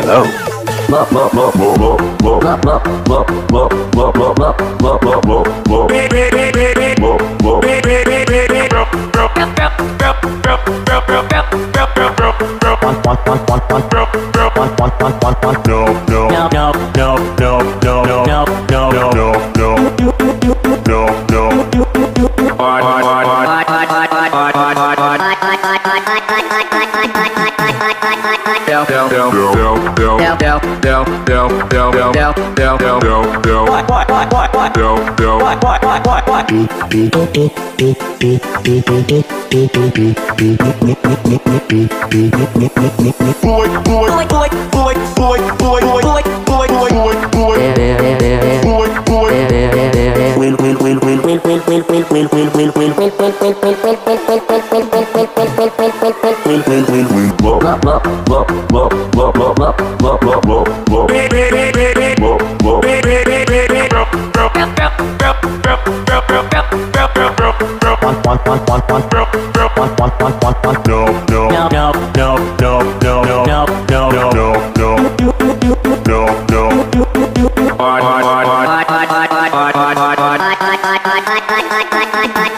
Hello. Boy, win win win Whoa, whoa, whoa, whoa, whoa, whoa, whoa, whoa, whoa, whoa, whoa, whoa No, no, no, no, no, no, no, no, no, no, no, no, no, no, no, no, no, no,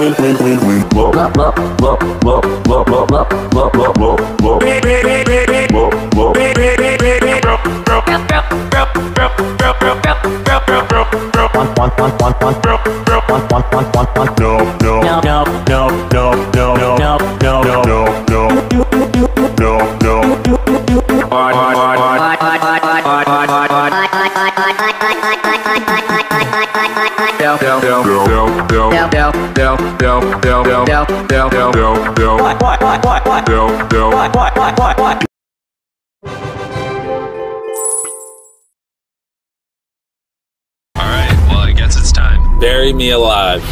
win, win, win, win. Look, look, look, look, look, look, look, look, look, look, look, look. Big, big, big, big, big. Look, look. Big, big, big, big, big. Broke, broke, broke, broke, broke, broke, broke, broke, broke, broke, broke. One, one, one, one, one. Broke, broke, one, one, one, one, one. No, no, no, no, no, no, no, no. Alright, well, I guess it's time. Bury me alive.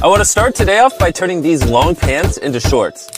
I want to start today off by turning these long pants into shorts.